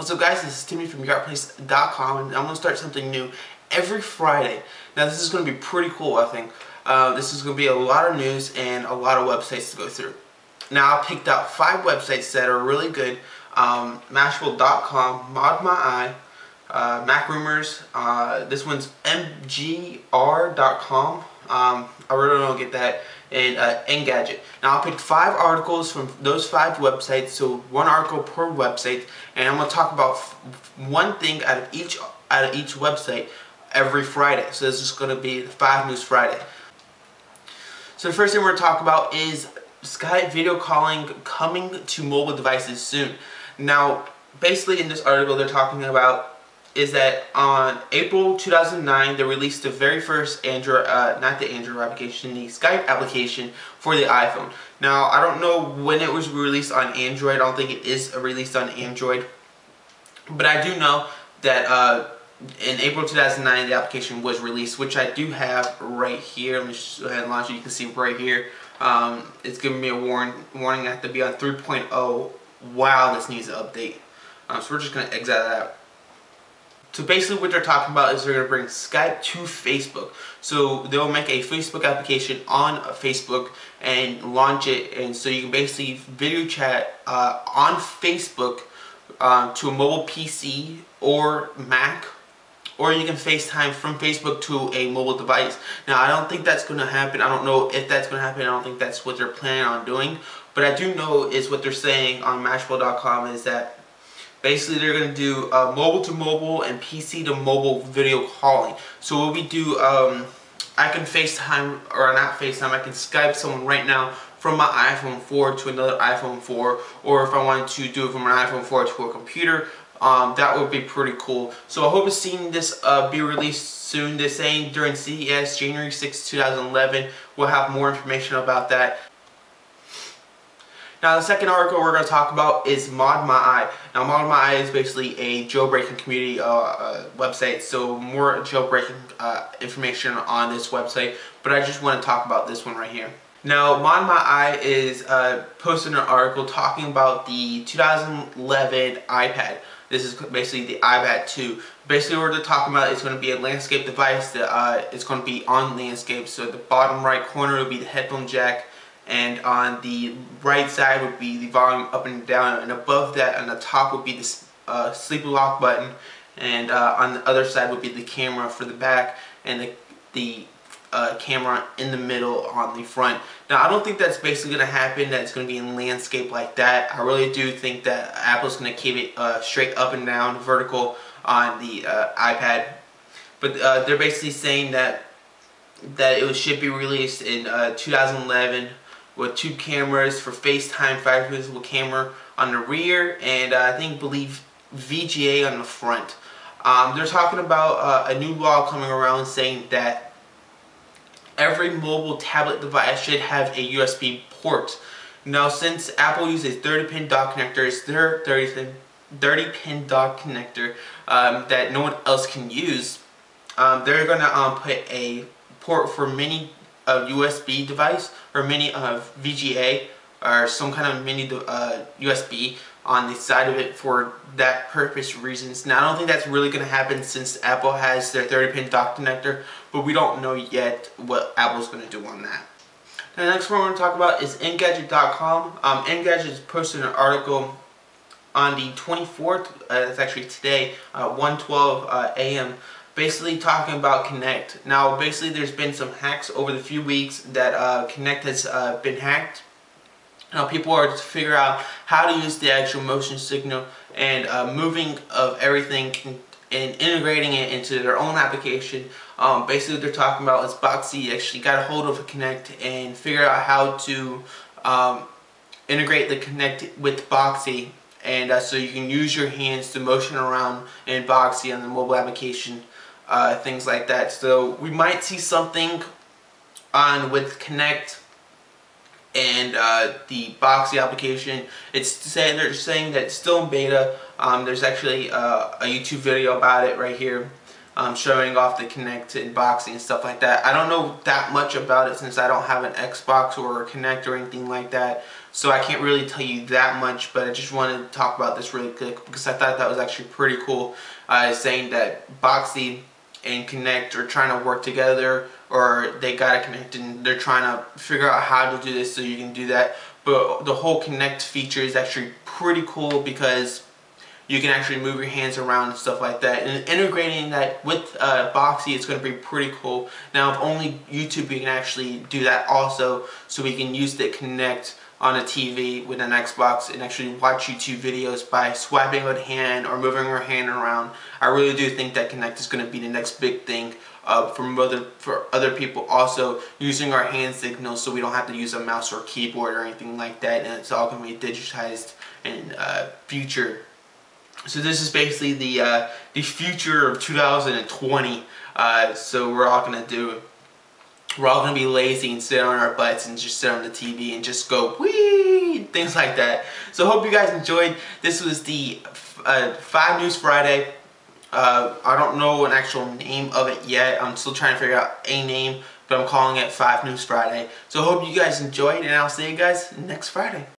What's up guys, this is Timmy from YourApplePlace.com and I'm going to start something new every Friday. Now this is going to be pretty cool I think. Uh, this is going to be a lot of news and a lot of websites to go through. Now I picked out five websites that are really good. Um, Mashable.com, ModMyi, uh, MacRumors, uh, this one's BGR.com, um, I really don't get that, and uh, Engadget. Now I picked five articles from those five websites, so one article per website, and I'm to talk about one thing out of each out of each website every Friday. So this is going to be 5 News Friday. So the first thing we're to talk about is Skype video calling coming to mobile devices soon. Now, basically in this article they're talking about is that on April 2009 they released the very first Android, uh, not the Android application, the Skype application for the iPhone. Now I don't know when it was released on Android, I don't think it is released on Android, but I do know that uh, in April 2009 the application was released, which I do have right here. Let me just go ahead and launch it, you can see right here. Um, it's giving me a warn warning I have to be on 3.0 wow this needs an update. Um, so we're just going to exit that so basically what they're talking about is they're going to bring Skype to Facebook. So they'll make a Facebook application on Facebook and launch it. And so you can basically video chat uh, on Facebook uh, to a mobile PC or Mac. Or you can FaceTime from Facebook to a mobile device. Now I don't think that's going to happen. I don't know if that's going to happen. I don't think that's what they're planning on doing. But I do know is what they're saying on Mashable.com is that Basically, they're going to do uh, mobile to mobile and PC to mobile video calling. So what we do, um, I can FaceTime, or not FaceTime, I can Skype someone right now from my iPhone 4 to another iPhone 4, or if I wanted to do it from an iPhone 4 to a computer, um, that would be pretty cool. So I hope to see this uh, be released soon. They're saying during CES, January 6, 2011. We'll have more information about that. Now the second article we're going to talk about is ModMyi. Now ModMyi is basically a jailbreaking community uh, uh, website, so more jailbreaking uh, information on this website, but I just want to talk about this one right here. Now ModMyi is uh, posting an article talking about the 2011 iPad. This is basically the iPad 2. Basically what they're talking about is going to be a landscape device that is going to be on landscape. So the bottom right corner will be the headphone jack and on the right side would be the volume up and down and above that on the top would be the uh, sleep lock button and uh, on the other side would be the camera for the back and the, the uh, camera in the middle on the front. Now I don't think that's basically going to happen that it's going to be in landscape like that. I really do think that Apple's going to keep it uh, straight up and down vertical on the uh, iPad. But uh, they're basically saying that that it should be released in 2011 with two cameras for FaceTime, five visible camera on the rear, and uh, I think believe VGA on the front. Um, they're talking about uh, a new law coming around saying that every mobile tablet device should have a USB port. Now, since Apple uses 30-pin dock connectors, their 30-pin 30 pin dock connector um, that no one else can use, um, they're going to um, put a port for mini a USB device or mini uh, VGA or some kind of mini uh, USB on the side of it for that purpose reasons. Now I don't think that's really going to happen since Apple has their 30 pin dock connector but we don't know yet what Apple's going to do on that. The next one we're going to talk about is Engadget.com. Um, Engadget posted an article on the 24th, uh, that's actually today, uh, 1.12 uh, a.m basically talking about Kinect. Now, basically, there's been some hacks over the few weeks that uh, Kinect has uh, been hacked. Now, people are to figure out how to use the actual motion signal and uh, moving of everything and integrating it into their own application. Um, basically, what they're talking about is Boxee actually got a hold of a Kinect and figure out how to um, integrate the Kinect with Boxee and uh, so you can use your hands to motion around in Boxee on the mobile application uh, things like that. So we might see something on with Kinect and uh, the Boxee application. It's saying they're saying that it's still in beta. Um, there's actually uh, a YouTube video about it right here. um, showing off the Kinect boxing and stuff like that. I don't know that much about it since I don't have an Xbox or a Kinect or anything like that. So I can't really tell you that much, but I just wanted to talk about this really quick because I thought that was actually pretty cool. Uh, saying that Boxee and Kinect are trying to work together or they got to connect and they're trying to figure out how to do this so you can do that. But the whole Kinect feature is actually pretty cool because you can actually move your hands around and stuff like that. And integrating that with uh, Boxee is going to be pretty cool. Now, if only YouTube can actually do that also, so we can use the Kinect on a TV with an Xbox and actually watch YouTube videos by swiping with hand or moving our hand around. I really do think that Kinect is going to be the next big thing uh, for other for other people also using our hand signals so we don't have to use a mouse or keyboard or anything like that and it's all going to be digitized in uh, future so this is basically the uh, the future of 2020. Uh, so we're all gonna do. We're all gonna be lazy and sit on our butts and just sit on the TV and just go wee things like that. So hope you guys enjoyed. This was the uh, Five News Friday. Uh, I don't know an actual name of it yet. I'm still trying to figure out a name, but I'm calling it Five News Friday. So hope you guys enjoyed, and I'll see you guys next Friday.